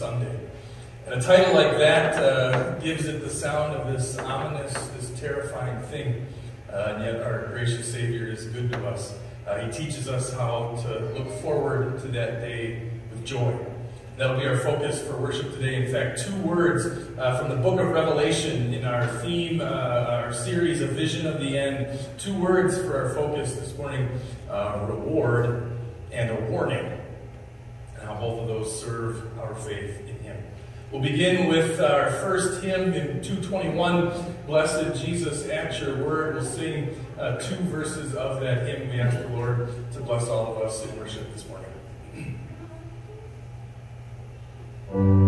Sunday. And a title like that uh, gives it the sound of this ominous, this terrifying thing. Uh, and yet our gracious Savior is good to us. Uh, he teaches us how to look forward to that day with joy. That'll be our focus for worship today. In fact, two words uh, from the book of Revelation in our theme, uh, our series, A Vision of the End. Two words for our focus this morning uh, reward and a warning. How both of those serve our faith in Him. We'll begin with our first hymn in 221, Blessed Jesus at Your Word. We'll sing uh, two verses of that hymn. We ask the Lord to bless all of us in worship this morning.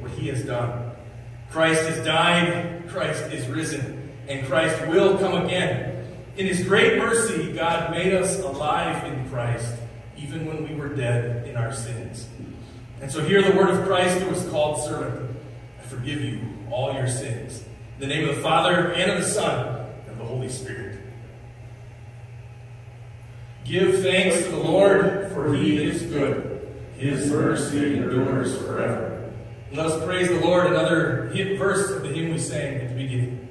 what he has done. Christ has died, Christ is risen, and Christ will come again. In his great mercy, God made us alive in Christ, even when we were dead in our sins. And so hear the word of Christ who was called servant. I forgive you all your sins. In the name of the Father, and of the Son, and of the Holy Spirit. Give thanks to the Lord, for he is good. His mercy endures forever. Let us praise the Lord, another hymn, verse of the hymn we sang at the beginning.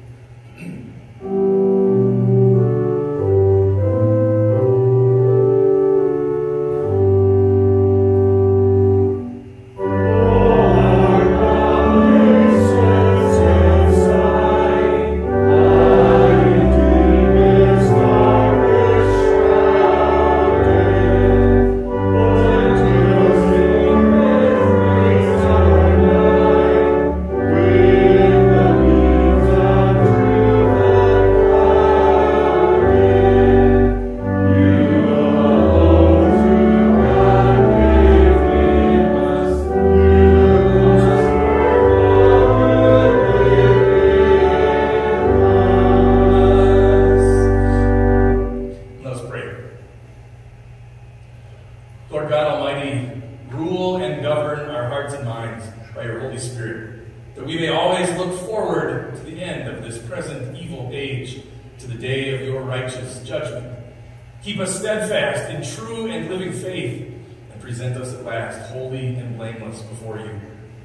Keep us steadfast in true and living faith, and present us at last holy and blameless before you.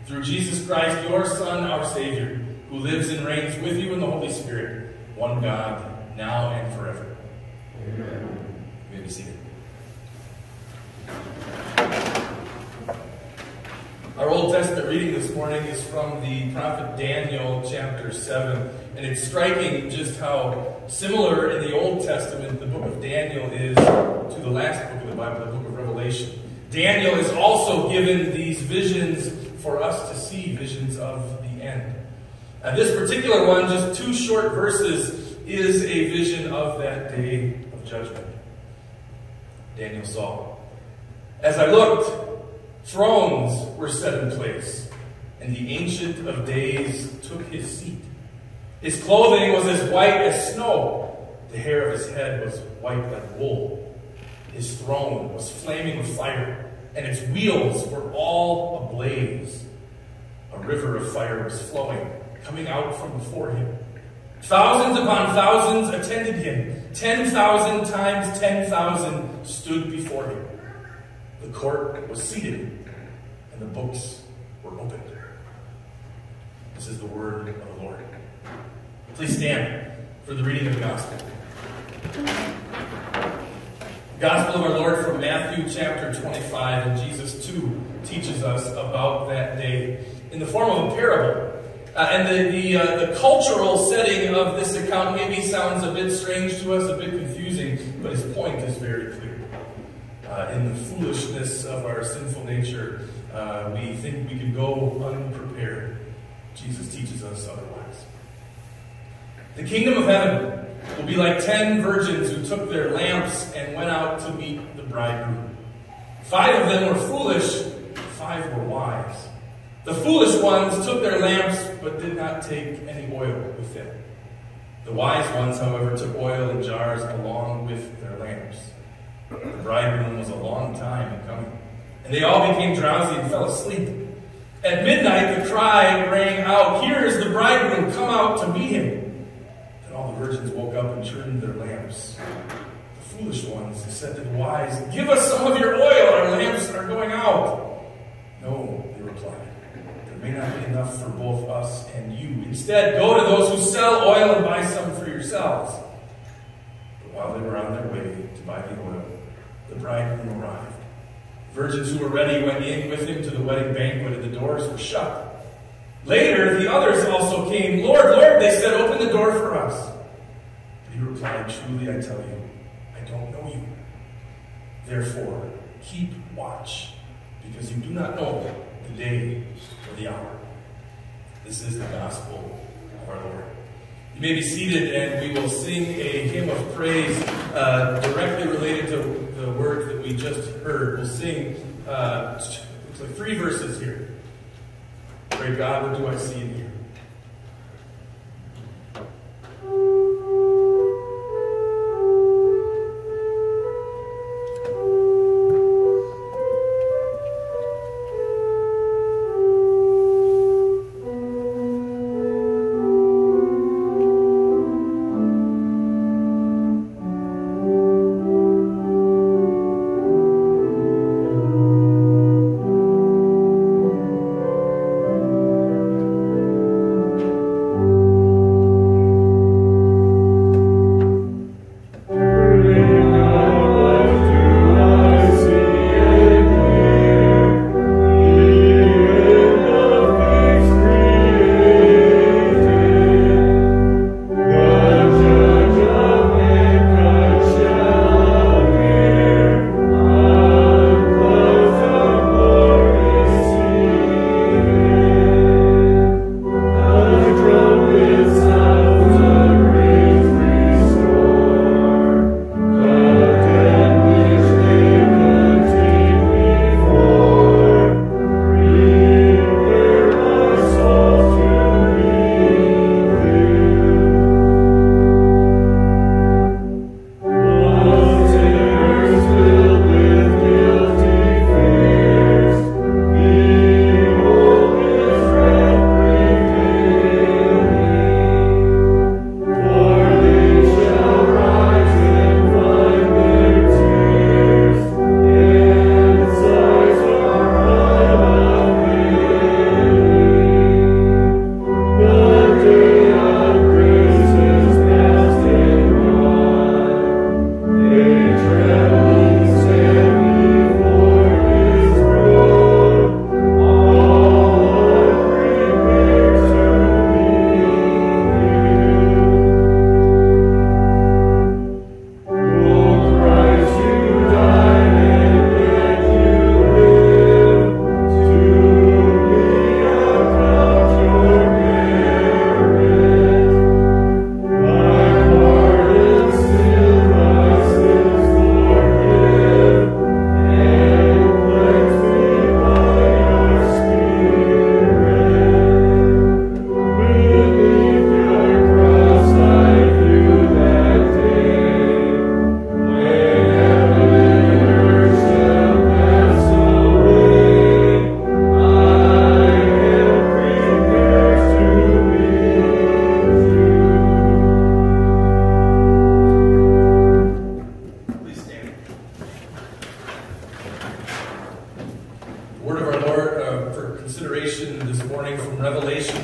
Through Jesus Christ, your Son, our Savior, who lives and reigns with you in the Holy Spirit, one God, now and forever. Amen. You may be seated. Our Old Testament reading this morning is from the prophet Daniel, chapter 7. And it's striking just how similar in the Old Testament the book of Daniel is to the last book of the Bible, the book of Revelation. Daniel is also given these visions for us to see, visions of the end. And this particular one, just two short verses, is a vision of that day of judgment. Daniel saw. As I looked, thrones were set in place, and the Ancient of Days took his seat. His clothing was as white as snow, the hair of his head was white like wool. His throne was flaming with fire, and its wheels were all ablaze. A river of fire was flowing, coming out from before him. Thousands upon thousands attended him. Ten thousand times ten thousand stood before him. The court was seated, and the books were opened. This is the word of the Lord. Please stand for the reading of the gospel. Gospel of our Lord from Matthew chapter 25, and Jesus too teaches us about that day in the form of a parable. Uh, and the, the, uh, the cultural setting of this account maybe sounds a bit strange to us, a bit confusing, but his point is very clear. Uh, in the foolishness of our sinful nature, uh, we think we can go unprepared. Jesus teaches us otherwise. The kingdom of heaven will be like ten virgins who took their lamps and went out to meet the bridegroom. Five of them were foolish, five were wise. The foolish ones took their lamps, but did not take any oil with them. The wise ones, however, took oil in jars along with their lamps. The bridegroom was a long time in coming, and they all became drowsy and fell asleep. At midnight, the cry rang out, Here is the bridegroom, come out to meet him. Virgins woke up and trimmed their lamps. The foolish ones said to the wise, Give us some of your oil, our lamps are going out. No, they replied there may not be enough for both us and you. Instead, go to those who sell oil and buy some for yourselves. But while they were on their way to buy the oil, the bridegroom arrived. Virgins who were ready went in with him to the wedding banquet, and the doors were shut. Later, the others also came. Lord, Lord, they said, open the door for us. He replied, Truly, I tell you, I don't know you. Therefore, keep watch, because you do not know the day or the hour. This is the gospel of our Lord. You may be seated and we will sing a hymn of praise uh, directly related to the words that we just heard. We'll sing uh, like three verses here. Great God, what do I see in you?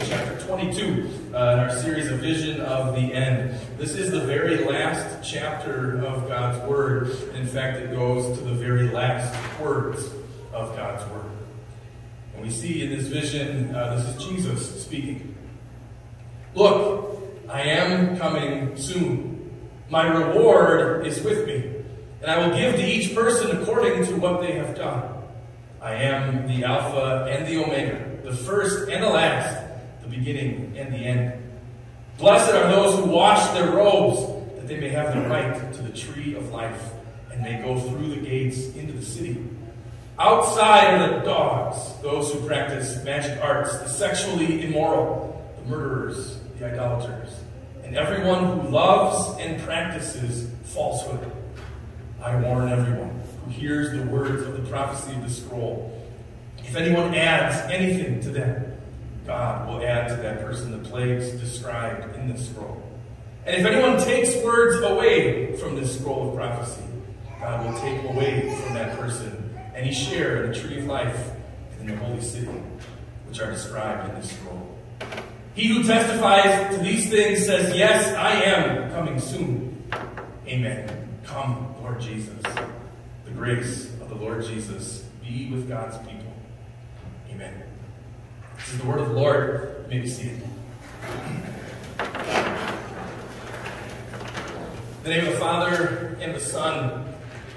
Chapter 22, uh, in our series, of Vision of the End. This is the very last chapter of God's Word. In fact, it goes to the very last words of God's Word. And we see in this vision, uh, this is Jesus speaking. Look, I am coming soon. My reward is with me, and I will give to each person according to what they have done. I am the Alpha and the Omega, the first and the last, the beginning and the end. Blessed are those who wash their robes, that they may have the right to the tree of life, and may go through the gates into the city. Outside are the dogs, those who practice magic arts, the sexually immoral, the murderers, the idolaters, and everyone who loves and practices falsehood. I warn everyone who hears the words of the prophecy of the scroll. If anyone adds anything to them, God will add to that person the plagues described in the scroll. And if anyone takes words away from this scroll of prophecy, God will take away from that person any share in the tree of life and in the holy city, which are described in this scroll. He who testifies to these things says, Yes, I am coming soon. Amen. Come, Lord Jesus. The grace of the Lord Jesus be with God's people. Amen. This is the word of the Lord. You may be seated. In the name of the Father, and the Son,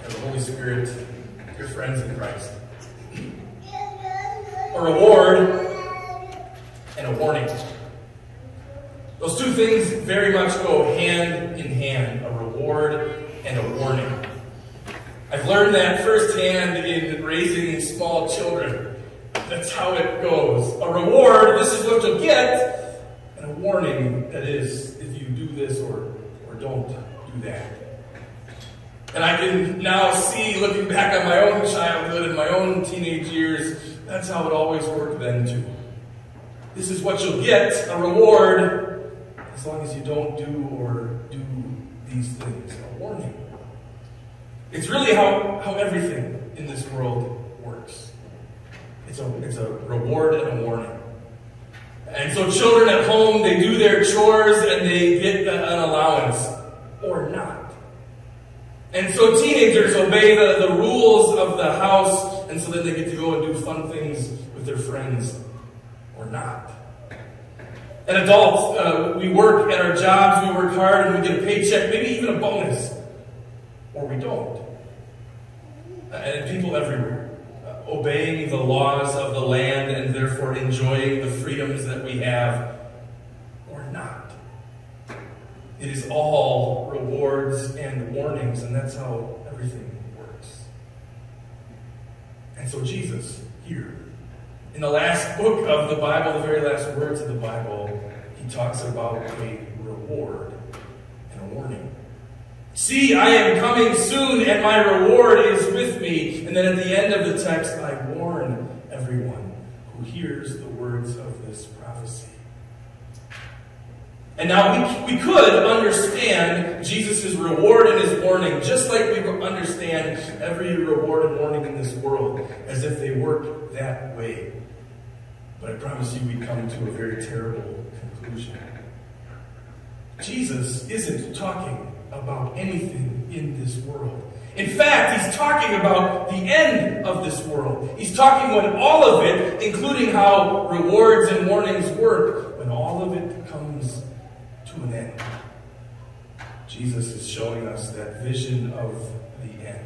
and the Holy Spirit, your friends in Christ. A reward and a warning. Those two things very much go hand in hand a reward and a warning. I've learned that firsthand in raising small children. That's how it goes. A reward, this is what you'll get, and a warning, that is, if you do this or, or don't do that. And I can now see, looking back on my own childhood and my own teenage years, that's how it always worked then, too. This is what you'll get a reward as long as you don't do or do these things. A warning. It's really how, how everything in this world. It's a, it's a reward and a warning. And so children at home, they do their chores and they get an allowance or not. And so teenagers obey the, the rules of the house, and so then they get to go and do fun things with their friends or not. And adults, uh, we work at our jobs, we work hard, and we get a paycheck, maybe even a bonus, or we don't. Uh, and people everywhere, obeying the laws of the land and therefore enjoying the freedoms that we have, or not. It is all rewards and warnings, and that's how everything works. And so Jesus, here, in the last book of the Bible, the very last words of the Bible, he talks about a reward and a warning. See, I am coming soon, and my reward is with me. And then at the end of the text, I warn everyone who hears the words of this prophecy. And now we, we could understand Jesus' reward and his warning just like we understand every reward and warning in this world, as if they work that way. But I promise you, we come to a very terrible conclusion. Jesus isn't talking about anything in this world. In fact, he's talking about the end of this world. He's talking when all of it, including how rewards and warnings work, when all of it comes to an end. Jesus is showing us that vision of the end.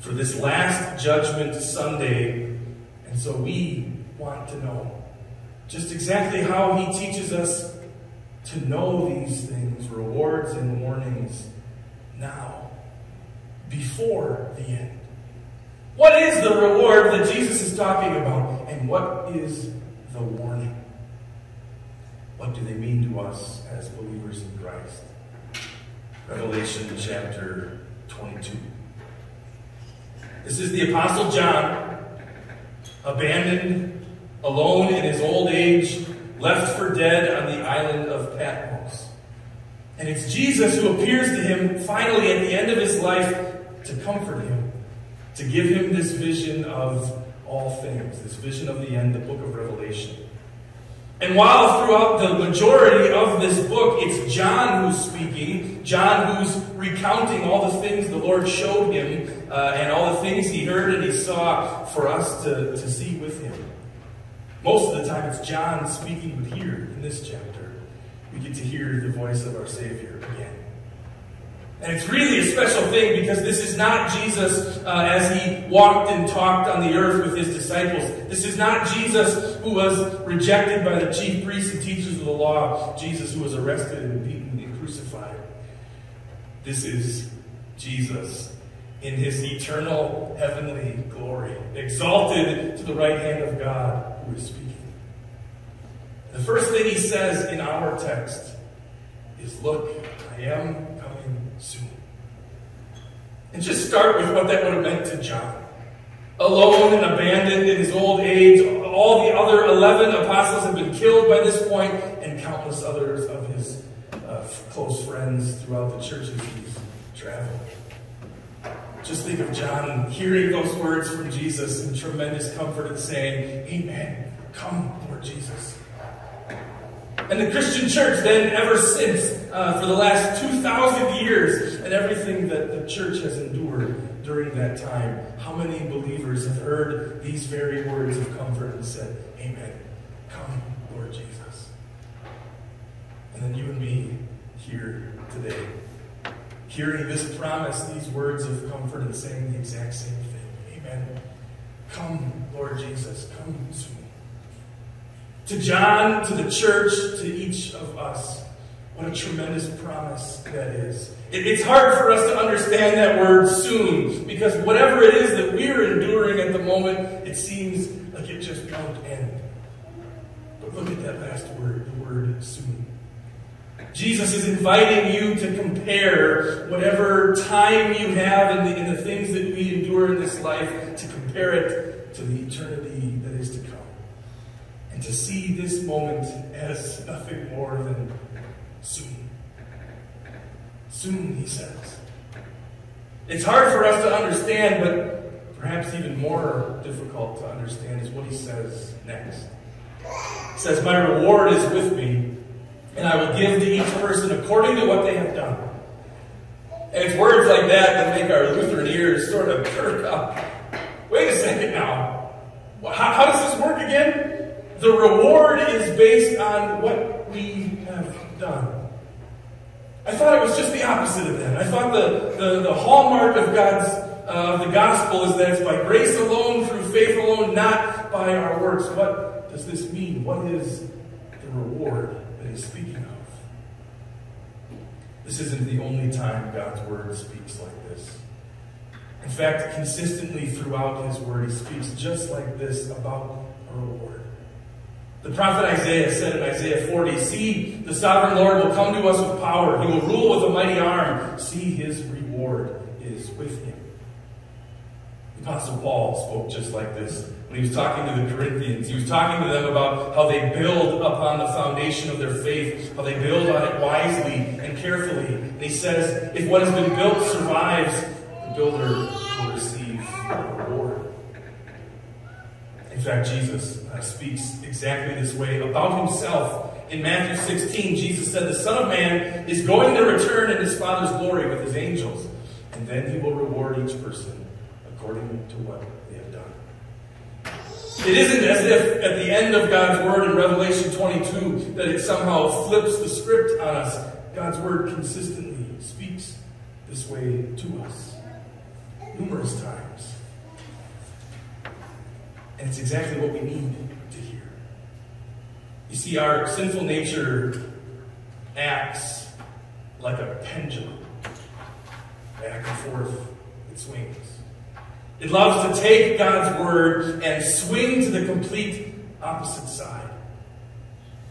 For this last judgment Sunday, and so we want to know just exactly how he teaches us to know these things, rewards and warnings, now, before the end. What is the reward that Jesus is talking about? And what is the warning? What do they mean to us as believers in Christ? Revelation chapter 22. This is the Apostle John, abandoned, alone in his old age, left for dead on the island of Patmos. And it's Jesus who appears to him finally at the end of his life to comfort him, to give him this vision of all things, this vision of the end, the book of Revelation. And while throughout the majority of this book it's John who's speaking, John who's recounting all the things the Lord showed him uh, and all the things he heard and he saw for us to, to see with him. Most of the time it's John speaking, but here in this chapter, we get to hear the voice of our Savior again. And it's really a special thing because this is not Jesus uh, as he walked and talked on the earth with his disciples. This is not Jesus who was rejected by the chief priests and teachers of the law, Jesus who was arrested and beaten and crucified. This is Jesus in his eternal heavenly glory, exalted to the right hand of God who is speaking. The first thing he says in our text is, Look, I am coming soon. And just start with what that would have meant to John. Alone and abandoned in his old age, all the other 11 apostles have been killed by this point, and countless others of his uh, close friends throughout the churches he's traveled. Just think of John hearing those words from Jesus in tremendous comfort and saying, Amen. Come, Lord Jesus. And the Christian church, then, ever since, uh, for the last 2,000 years, and everything that the church has endured during that time, how many believers have heard these very words of comfort and said, Amen. Come, Lord Jesus. And then you and me here today, hearing this promise, these words of comfort, and saying the exact same thing. Amen. Come, Lord Jesus. Come soon to John, to the church, to each of us. What a tremendous promise that is. It, it's hard for us to understand that word soon because whatever it is that we're enduring at the moment, it seems like it just won't end. But look at that last word, the word soon. Jesus is inviting you to compare whatever time you have in the, the things that we endure in this life, to compare it to the eternity that is to come and to see this moment as nothing more than soon. Soon, he says. It's hard for us to understand, but perhaps even more difficult to understand is what he says next. He says, My reward is with me, and I will give to each person according to what they have done. And it's words like that that make our Lutheran ears sort of perk up. Wait a second now. How, how does this work again? the reward is based on what we have done. I thought it was just the opposite of that. I thought the, the, the hallmark of God's uh, the gospel is that it's by grace alone, through faith alone, not by our works. What does this mean? What is the reward he's speaking of? This isn't the only time God's word speaks like this. In fact, consistently throughout his word, he speaks just like this about a reward. The prophet Isaiah said in Isaiah 40, See, the sovereign Lord will come to us with power. He will rule with a mighty arm. See, his reward is with him. The Apostle Paul spoke just like this when he was talking to the Corinthians. He was talking to them about how they build upon the foundation of their faith, how they build on it wisely and carefully. And he says, If what has been built survives, the builder will receive reward. In fact, Jesus uh, speaks exactly this way about himself. In Matthew 16, Jesus said, The Son of Man is going to return in his Father's glory with his angels, and then he will reward each person according to what. It isn't as if at the end of God's word in Revelation 22 that it somehow flips the script on us. God's word consistently speaks this way to us numerous times. And it's exactly what we need to hear. You see, our sinful nature acts like a pendulum. Back and forth, it swings. It loves to take God's word and swing to the complete opposite side.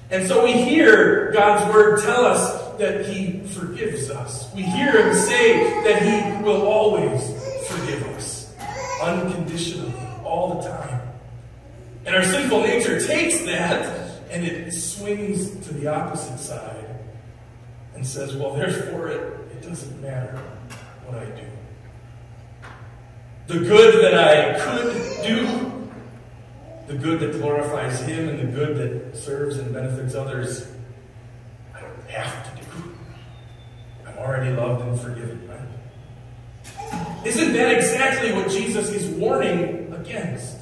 And so we hear God's word tell us that He forgives us. We hear Him say that He will always forgive us unconditionally, all the time. And our sinful nature takes that and it swings to the opposite side and says, well, therefore, it, it doesn't matter what I do. The good that I could do, the good that glorifies Him and the good that serves and benefits others, I don't have to do. I'm already loved and forgiven, right? Isn't that exactly what Jesus is warning against?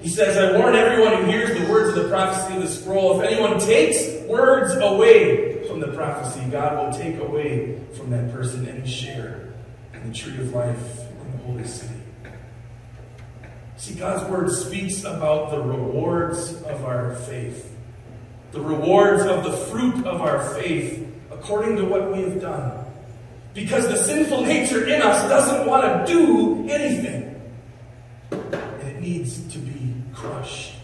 He says, I warn everyone who hears the words of the prophecy of the scroll. If anyone takes words away from the prophecy, God will take away from that person any share in the tree of life holy city. See, God's word speaks about the rewards of our faith, the rewards of the fruit of our faith according to what we have done. Because the sinful nature in us doesn't want to do anything, and it needs to be crushed.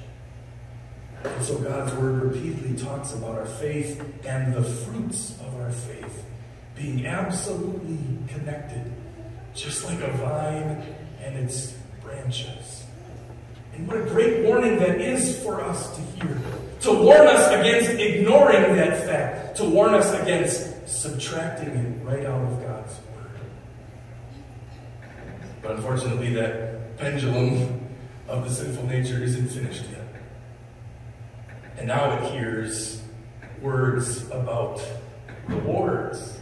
And so God's word repeatedly talks about our faith and the fruits of our faith being absolutely connected, just like a vine and its branches. And what a great warning that is for us to hear. To warn us against ignoring that fact. To warn us against subtracting it right out of God's Word. But unfortunately, that pendulum of the sinful nature isn't finished yet. And now it hears words about rewards.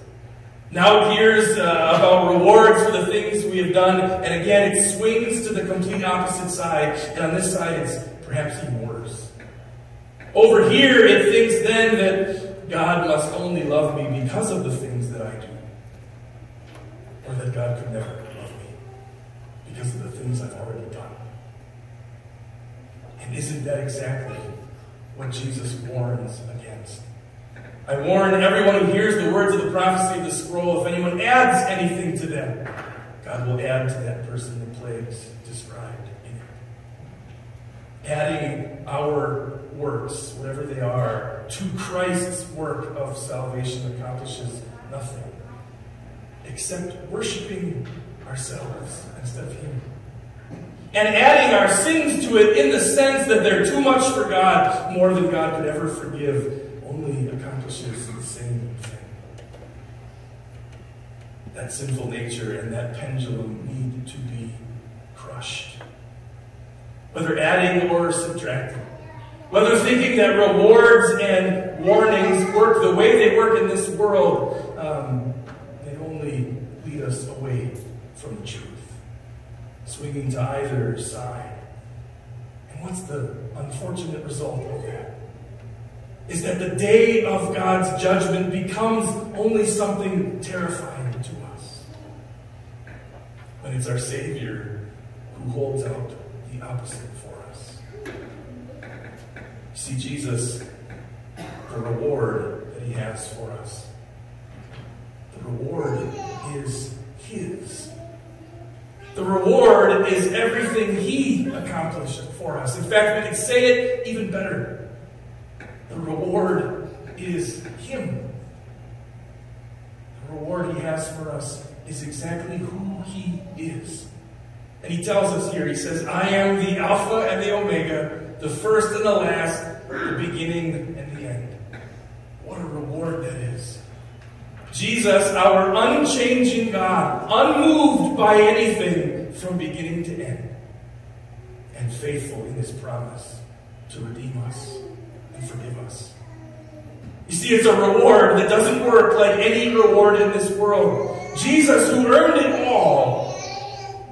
Now it hears uh, about rewards for the things we have done, and again it swings to the complete opposite side, and on this side it's perhaps even worse. Over here it thinks then that God must only love me because of the things that I do, or that God could never love me because of the things I've already done. And isn't that exactly what Jesus warns against? I warn everyone who hears the words of the prophecy of the scroll, if anyone adds anything to them, God will add to that person the plagues described in it. Adding our works, whatever they are, to Christ's work of salvation accomplishes nothing except worshiping ourselves instead of Him. And adding our sins to it in the sense that they're too much for God, more than God could ever forgive only accomplishes the same thing. That sinful nature and that pendulum need to be crushed. Whether adding or subtracting. Whether thinking that rewards and warnings work the way they work in this world, um, they only lead us away from the truth. Swinging to either side. And what's the unfortunate result of that? Is that the day of God's judgment becomes only something terrifying to us. But it's our Savior who holds out the opposite for us. See, Jesus, the reward that He has for us, the reward is His. The reward is everything He accomplished for us. In fact, we could say it even better. The reward is Him. The reward He has for us is exactly who He is. And He tells us here, He says, I am the Alpha and the Omega, the first and the last, the beginning and the end. What a reward that is. Jesus, our unchanging God, unmoved by anything from beginning to end, and faithful in His promise to redeem us and forgive us. You see, it's a reward that doesn't work like any reward in this world. Jesus, who earned it all,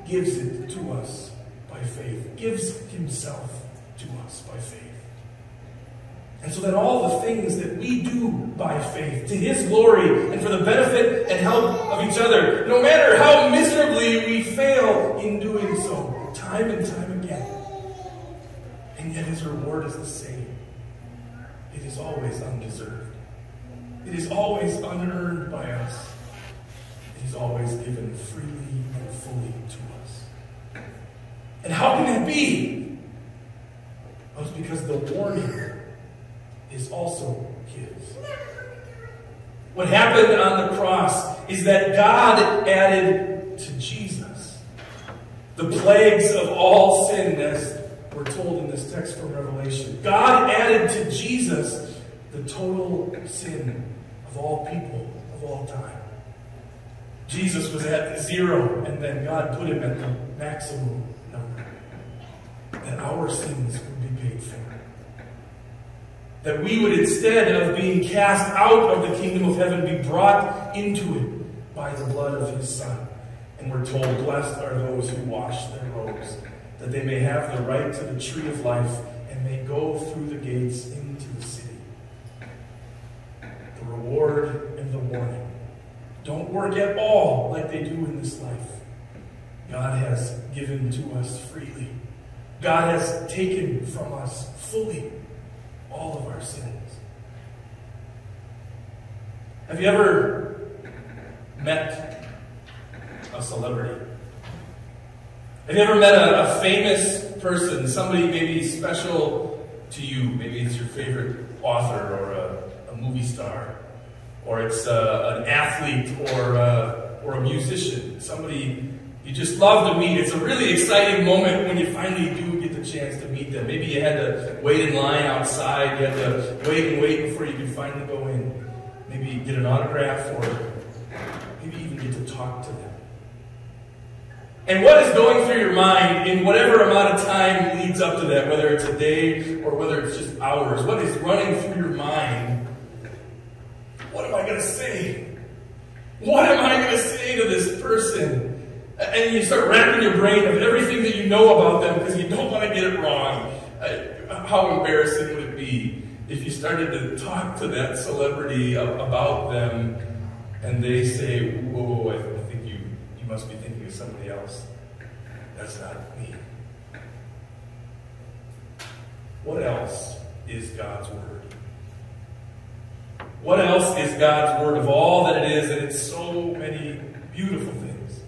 gives it to us by faith, gives himself to us by faith. And so that all the things that we do by faith, to his glory and for the benefit and help of each other, no matter how miserably we fail in doing so, time and time again, and yet his reward is the same it is always undeserved. It is always unearned by us. It is always given freely and fully to us. And how can that be? Well, it's because the warning is also His. What happened on the cross is that God added to Jesus the plagues of all sin as we're told in this text from Revelation. God added to Jesus the total sin of all people of all time. Jesus was at zero, and then God put him at the maximum number. that our sins would be paid for. That we would, instead of being cast out of the kingdom of heaven, be brought into it by the blood of his Son. And we're told, Blessed are those who wash their robes, that they may have the right to the tree of life and may go through the gates into the city. The reward and the warning don't work at all like they do in this life. God has given to us freely. God has taken from us fully all of our sins. Have you ever met a celebrity? Have you ever met a, a, famous person, somebody maybe special to you? Maybe it's your favorite author or a, a movie star, or it's uh, an athlete or, uh, or a musician, somebody you just love to meet. It's a really exciting moment when you finally do get the chance to meet them. Maybe you had to wait in line outside, you had to wait and wait before you could finally go in. Maybe get an autograph or maybe even get to talk. And what is going through your mind in whatever amount of time leads up to that, whether it's a day or whether it's just hours? What is running through your mind? What am I going to say? What am I going to say to this person? And you start racking your brain of everything that you know about them because you don't want to get it wrong. Uh, how embarrassing would it be if you started to talk to that celebrity about them and they say, whoa, I think you, you must be somebody else. That's not me. What else is God's Word? What else is God's Word of all that it is? And it's so many beautiful things.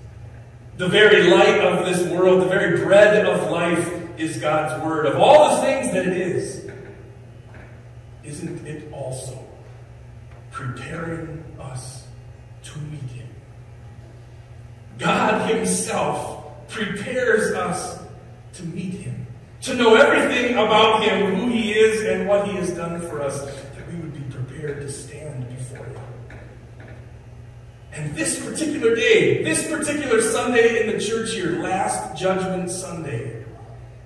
The very light of this world, the very bread of life is God's Word. Of all the things that it is, isn't it also preparing us to meet? God Himself prepares us to meet Him, to know everything about Him, who He is, and what He has done for us, that we would be prepared to stand before Him. And this particular day, this particular Sunday in the church year, last Judgment Sunday,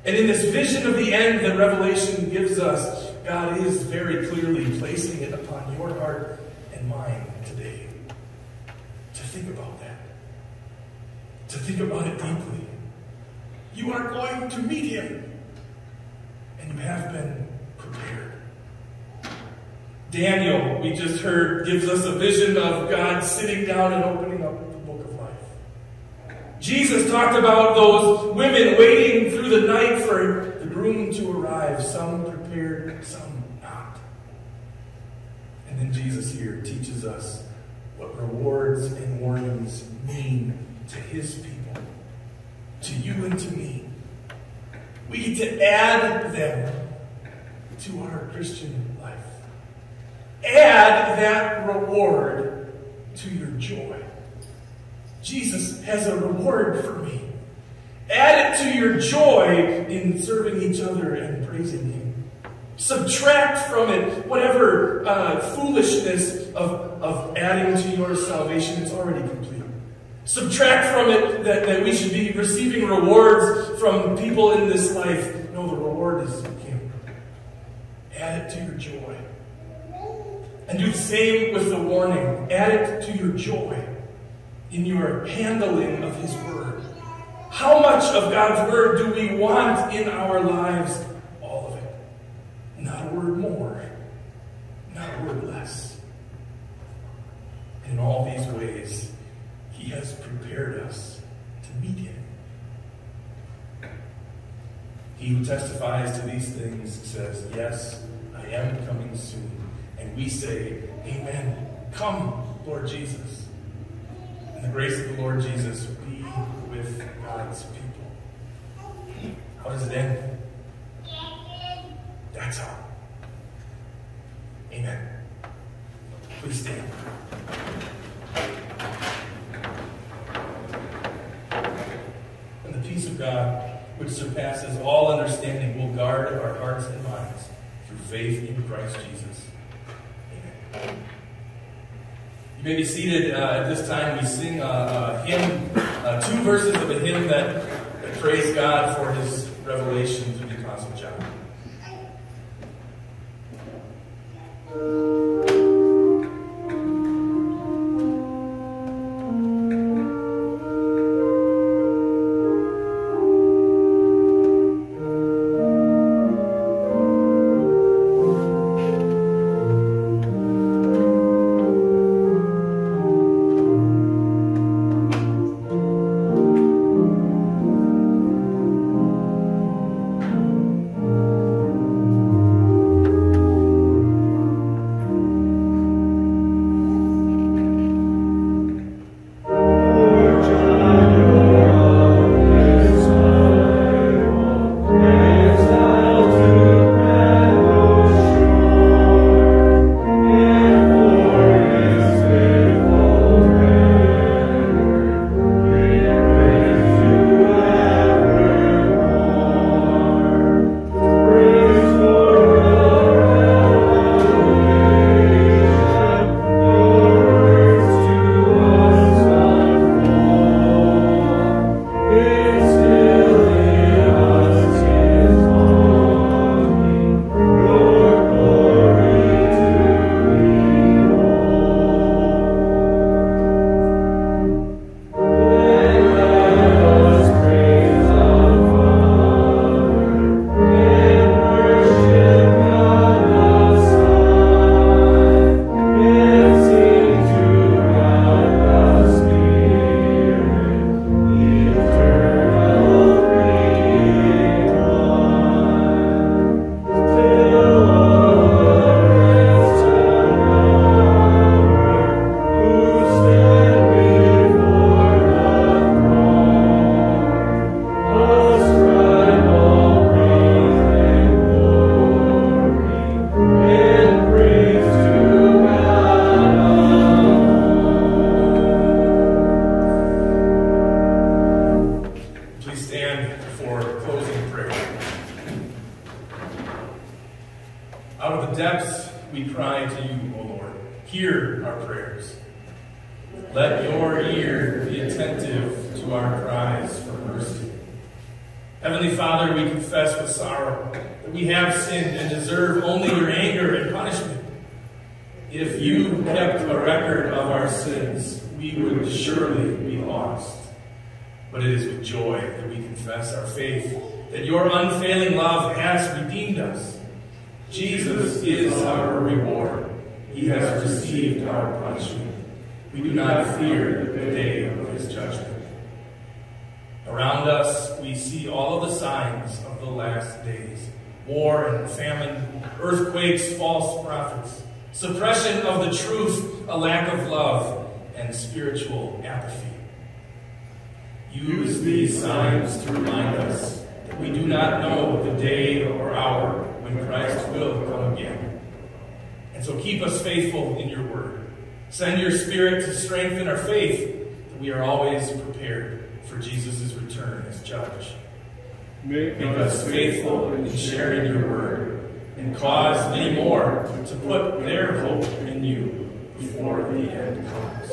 and in this vision of the end that Revelation gives us, God is very clearly placing it upon your heart and mine today. To think about. To think about it deeply. You are going to meet Him. And you have been prepared. Daniel, we just heard, gives us a vision of God sitting down and opening up the book of life. Jesus talked about those women waiting through the night for the groom to arrive, some prepared, some not. And then Jesus here teaches us what rewards and warnings mean to his people, to you and to me. We get to add them to our Christian life. Add that reward to your joy. Jesus has a reward for me. Add it to your joy in serving each other and praising Him. Subtract from it whatever uh, foolishness of, of adding to your salvation. It's already complete. Subtract from it that, that we should be receiving rewards from people in this life. No, the reward is Him. Add it to your joy. And do the same with the warning. Add it to your joy in your handling of His Word. How much of God's Word do we want in our lives? All of it. Not a word more, not a word less. In all these ways, He has prepared us to meet Him. He who testifies to these things says, Yes, I am coming soon. And we say, Amen. Come, Lord Jesus. And the grace of the Lord Jesus be with God's people. How does it end? That's all. Amen. Please stand. And the peace of God, which surpasses all understanding, will guard our hearts and minds through faith in Christ Jesus. Amen. You may be seated uh, at this time. We sing a, a hymn, uh, two verses of a hymn that, that praise God for His revelation through the Apostle John. our sins, we would surely be lost. But it is with joy that we confess our faith, that your unfailing love has redeemed us. Jesus is our reward. He has received our punishment. We do not fear the day of his judgment. Around us, we see all of the signs of the last days war and famine, earthquakes, false prophets. Make us that we do not know the day or hour when Christ will come again and so keep us faithful in Your Word. Send Your Spirit to strengthen our faith that we are always prepared for Jesus' return as Judge. Make us faithful in sharing your word, and cause many more to put their hope in you before the end comes.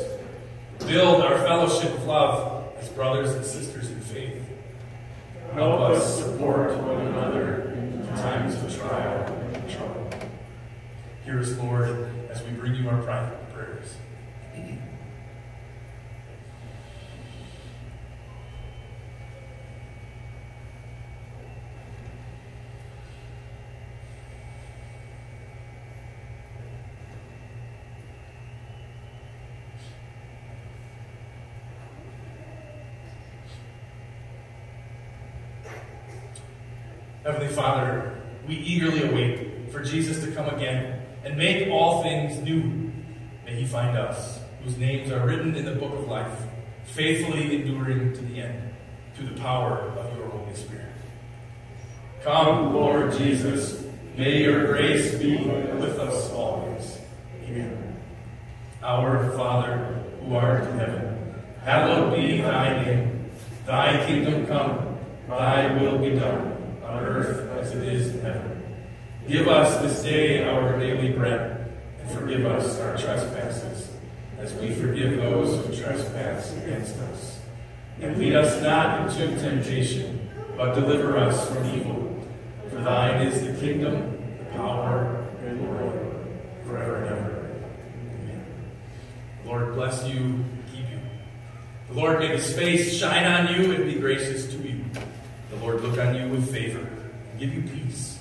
Build our fellowship of love as brothers and sisters in faith. Help us support one another in times of trial and trouble. Hear us, Lord, as we bring you our private Heavenly Father, we eagerly await for Jesus to come again and make all things new. May he find us, whose names are written in the book of life, faithfully enduring to the end, through the power of your Holy Spirit. Come, Lord Jesus, may your grace be with us always. Amen. Our Father, who art in heaven, hallowed be thy name. Thy kingdom come, thy will be done on earth as it is in heaven. Give us this day our daily bread, and forgive us our trespasses, as we forgive those who trespass against us. And lead us not into temptation, but deliver us from evil. For thine is the kingdom, the power, and glory, forever and ever. Amen. Lord bless you, keep you. The Lord make his face shine on you and be gracious to you. Lord look on you with favor and give you peace.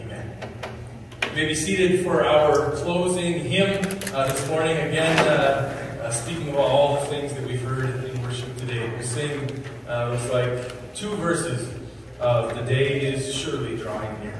Amen. You may be seated for our closing hymn uh, this morning. Again, uh, uh, speaking about all the things that we've heard in worship today. We sing, uh, looks like, two verses of The Day is Surely Drawing Near.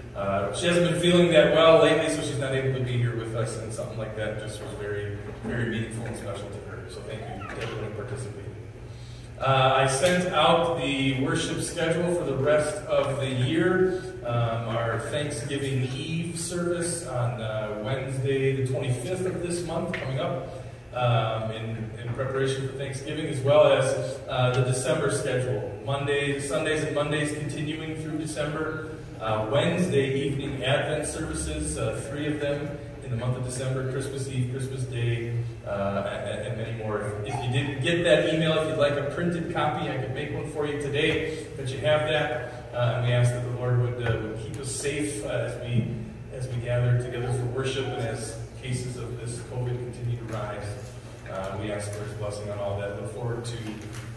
hasn't been feeling that well lately, so she's not able to be here with us, and something like that just was very, very meaningful and special to her. So thank you to everyone who participated. Uh, I sent out the worship schedule for the rest of the year. Um, our Thanksgiving Eve service on uh, Wednesday, the 25th of this month, coming up. Um, in, in, preparation for Thanksgiving, as well as uh, the December schedule. Sundays, and Mondays continuing through December uh, Wednesday evening Advent services, uh, three of them in the month of December, Christmas Eve, Christmas Day, uh, and, and, many more. If, you didn't get that email, if you'd like a printed copy, I could make one for you today, that you have that. Uh, and we ask that the Lord would, uh, would keep us safe uh, as we as we gather together for worship and as cases of this COVID continue to rise. we ask for His blessing on all that. Look forward to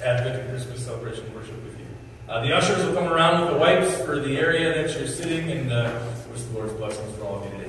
Advent and Christmas celebration worship with you. Uh, the ushers will come around with the wipes for the area that you're sitting, and uh, wish the Lord's blessings for all of you today.